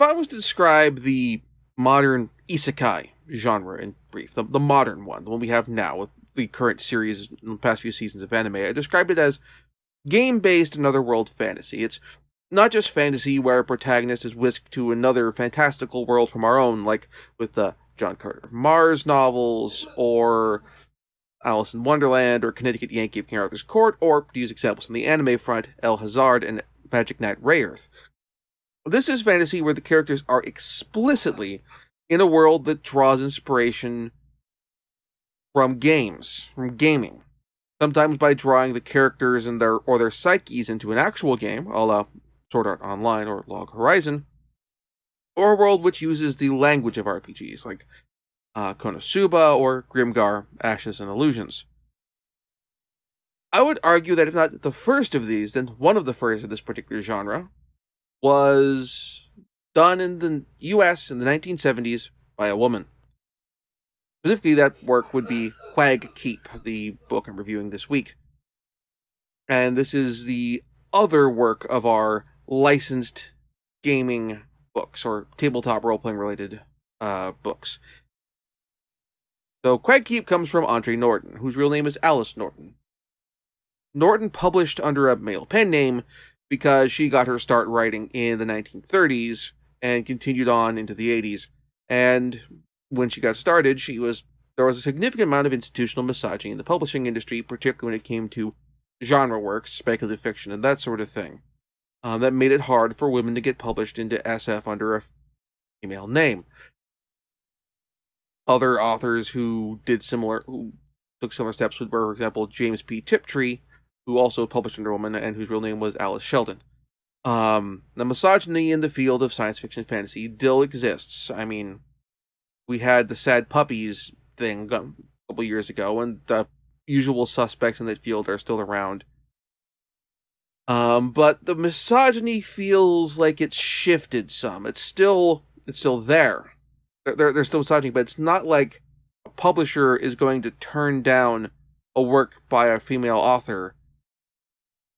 if I was to describe the modern isekai genre in brief, the, the modern one, the one we have now with the current series in the past few seasons of anime, I described it as game based another world fantasy. It's not just fantasy where a protagonist is whisked to another fantastical world from our own, like with the John Carter of Mars novels, or Alice in Wonderland, or Connecticut Yankee of King Arthur's Court, or to use examples from the anime front, El Hazard and Magic Knight Rayearth. This is fantasy where the characters are explicitly in a world that draws inspiration from games, from gaming. Sometimes by drawing the characters and their or their psyches into an actual game, a la Sword Art Online or Log Horizon, or a world which uses the language of RPGs, like uh, Konosuba or Grimgar, Ashes and Illusions. I would argue that if not the first of these, then one of the first of this particular genre was done in the US in the 1970s by a woman. Specifically, that work would be Quag Keep, the book I'm reviewing this week. And this is the other work of our licensed gaming books or tabletop role playing related uh, books. So, Quag Keep comes from Andre Norton, whose real name is Alice Norton. Norton published under a male pen name because she got her start writing in the 1930s and continued on into the 80s. And when she got started, she was there was a significant amount of institutional misogyny in the publishing industry, particularly when it came to genre works, speculative fiction, and that sort of thing. Um, that made it hard for women to get published into SF under a female name. Other authors who did similar, who took similar steps were, for example, James P. Tiptree, who also published under a woman and whose real name was Alice Sheldon. Um, the misogyny in the field of science fiction fantasy still exists. I mean, we had the sad puppies thing a couple years ago, and the usual suspects in that field are still around. Um, but the misogyny feels like it's shifted some. It's still it's still there. There, there's still misogyny, but it's not like a publisher is going to turn down a work by a female author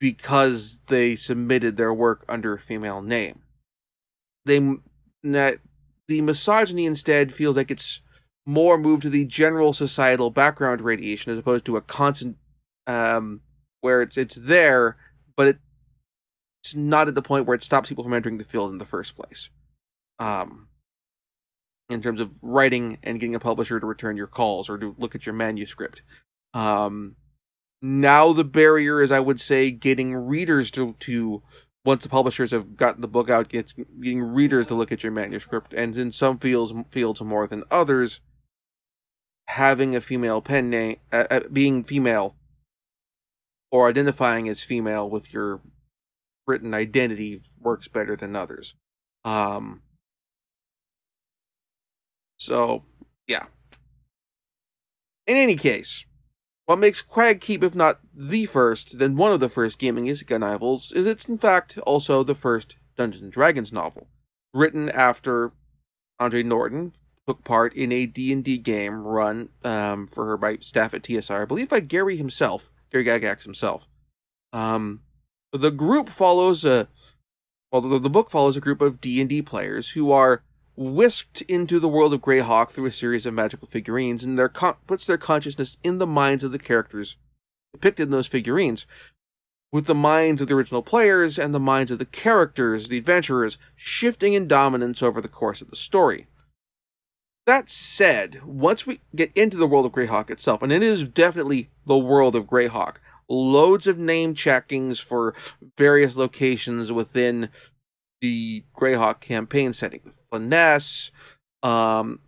because they submitted their work under a female name. They that the misogyny instead feels like it's more moved to the general societal background radiation as opposed to a constant um where it's it's there but it, it's not at the point where it stops people from entering the field in the first place. Um in terms of writing and getting a publisher to return your calls or to look at your manuscript. Um now the barrier is, I would say, getting readers to, to once the publishers have gotten the book out, gets, getting readers to look at your manuscript, and in some fields fields more than others, having a female pen name, uh, being female, or identifying as female with your written identity works better than others. Um. So, yeah. In any case, what makes Quag Keep, if not the first, then one of the first gaming isekai novels, is it's in fact also the first Dungeons Dragons novel, written after Andre Norton took part in a D&D game run um, for her by staff at TSR, I believe by Gary himself, Gary Gygax himself. Um, the group follows a, well, the, the book follows a group of D&D players who are whisked into the world of Greyhawk through a series of magical figurines, and their con- puts their consciousness in the minds of the characters depicted in those figurines, with the minds of the original players and the minds of the characters, the adventurers, shifting in dominance over the course of the story. That said, once we get into the world of Greyhawk itself, and it is definitely the world of Greyhawk, loads of name checkings for various locations within the Greyhawk campaign setting. The um,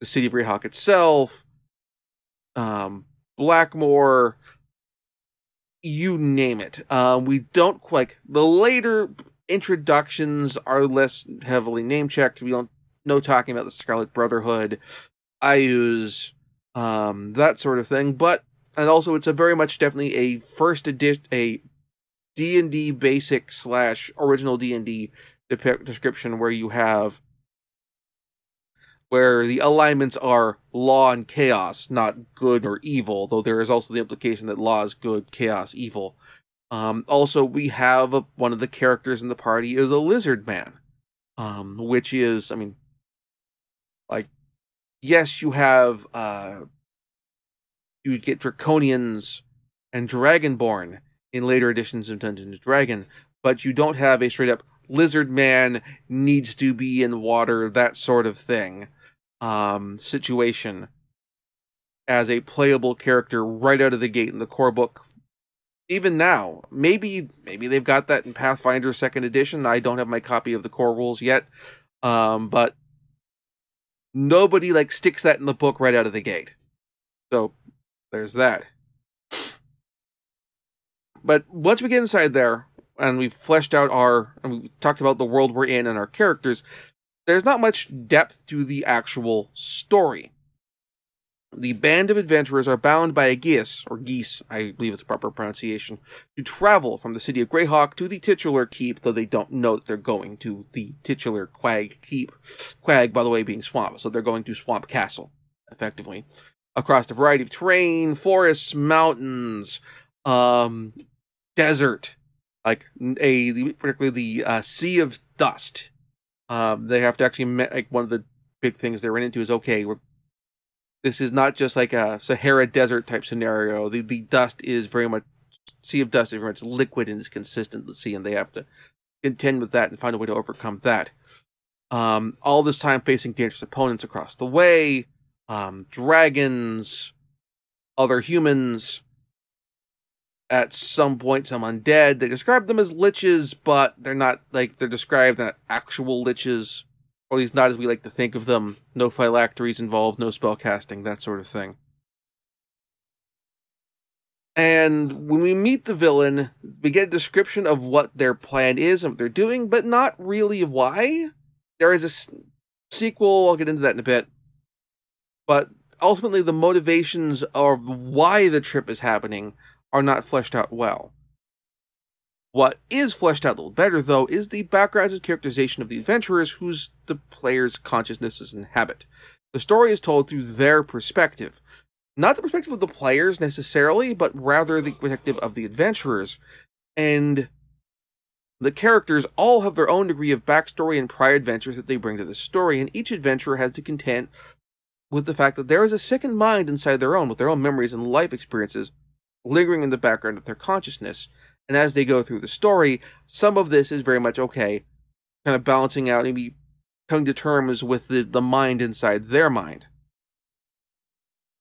the city of Greyhawk itself, um, Blackmoor, you name it. Um, we don't like the later introductions are less heavily name checked. We don't know talking about the Scarlet Brotherhood, Iuz, um, that sort of thing. But and also it's a very much definitely a first edition, a D and D basic slash original D and D description where you have where the alignments are law and chaos, not good or evil. Though there is also the implication that law is good, chaos evil. Um, also, we have a, one of the characters in the party is a lizard man, um, which is, I mean, like, yes, you have, uh, you get Draconians and Dragonborn in later editions of Dungeons and Dragon, but you don't have a straight up lizard man needs to be in water, that sort of thing, um, situation as a playable character right out of the gate in the core book. Even now, maybe maybe they've got that in Pathfinder Second Edition. I don't have my copy of the core rules yet, um, but nobody like sticks that in the book right out of the gate. So there's that. But once we get inside there and we've fleshed out our and we talked about the world we're in and our characters, there's not much depth to the actual story. The band of adventurers are bound by a geas, or geese, I believe it's the proper pronunciation, to travel from the city of Greyhawk to the titular keep, though they don't know that they're going to the titular Quag keep. Quag, by the way, being swamp, so they're going to Swamp Castle, effectively. Across a variety of terrain, forests, mountains, um, desert, like a particularly the uh, Sea of Dust. Um, they have to actually like one of the big things they ran into is okay, this is not just like a Sahara desert type scenario. The the dust is very much sea of dust is very much liquid and is consistent to sea, and they have to contend with that and find a way to overcome that. Um, all this time facing dangerous opponents across the way, um, dragons, other humans. At some point, some undead. They describe them as liches, but they're not like they're described as actual liches or at least not as we like to think of them. No phylacteries involved, no spell casting, that sort of thing. And when we meet the villain, we get a description of what their plan is and what they're doing, but not really why. There is a sequel, I'll get into that in a bit. But ultimately, the motivations of why the trip is happening are not fleshed out well. What is fleshed out a little better, though, is the backgrounds and characterization of the adventurers whose the player's consciousnesses inhabit. The story is told through their perspective. Not the perspective of the players necessarily, but rather the perspective of the adventurers. And the characters all have their own degree of backstory and prior adventures that they bring to the story, and each adventurer has to contend with the fact that there is a second mind inside their own, with their own memories and life experiences lingering in the background of their consciousness. And as they go through the story, some of this is very much okay, kind of balancing out, maybe coming to terms with the, the mind inside their mind.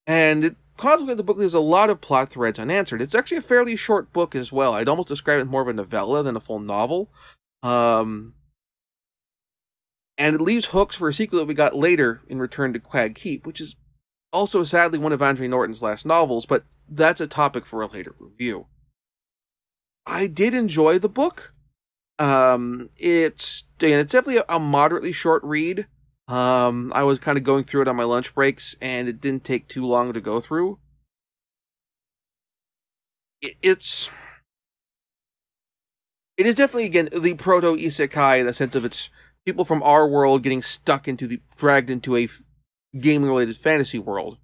And it, consequently, the book there's a lot of plot threads unanswered. It's actually a fairly short book as well. I'd almost describe it more of a novella than a full novel. Um, and it leaves hooks for a sequel that we got later in Return to Quag Keep, which is also sadly one of Andre Norton's last novels, but that's a topic for a later review. I did enjoy the book. Um, it's and it's definitely a, moderately short read. Um, I was kind of going through it on my lunch breaks, and it didn't take too long to go through. It, it's it is definitely again the proto isekai in the sense of it's people from our world getting stuck into the dragged into a gaming related fantasy world.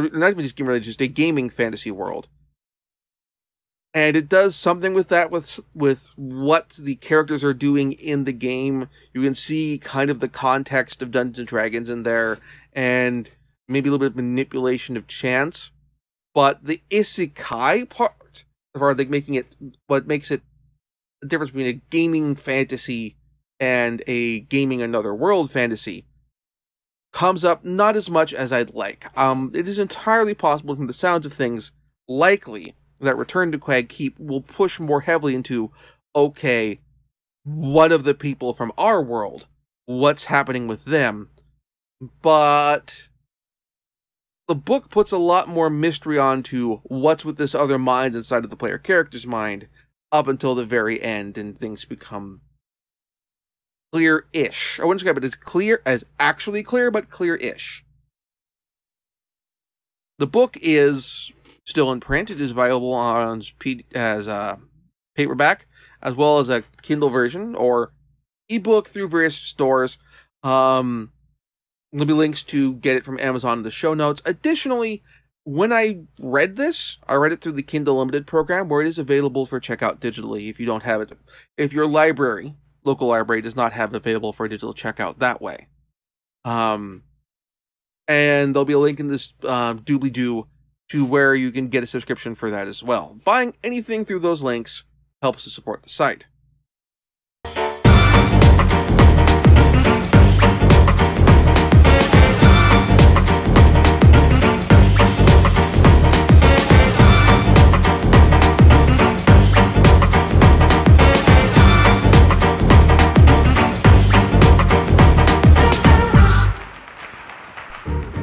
Not even just game related, just a gaming fantasy world. And it does something with that with with what the characters are doing in the game. You can see kind of the context of dungeons and dragons in there and maybe a little bit of manipulation of chance. But the isekai part of our like making it what makes it the difference between a gaming fantasy and a gaming another world fantasy comes up not as much as I'd like. Um, it is entirely possible from the sounds of things, likely that Return to Quag Keep will push more heavily into okay, one of the people from our world, what's happening with them. But the book puts a lot more mystery onto what's with this other mind inside of the player character's mind up until the very end, and things become clear-ish. I wouldn't describe it as clear as actually clear, but clear-ish. The book is still in print. It is available on as a paperback as well as a Kindle version or ebook through various stores. Um, there'll be links to get it from Amazon in the show notes. Additionally, when I read this, I read it through the Kindle Limited program where it is available for checkout digitally if you don't have it. If your library local library does not have available for digital checkout that way. Um, and there'll be a link in this um, doobly doo to where you can get a subscription for that as well. Buying anything through those links helps to support the site.